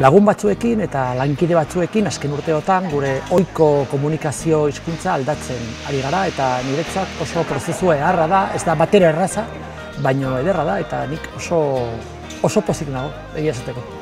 lagun batzuekin eta lankide batzuekin azken urteotan gure ohiko komunikazio hizkuntza aldatzen ari gara eta niretzat oso prozesu eharra da, ez da batera erraza, baino ederra da eta nik oso oso pozik nago, egia esateko.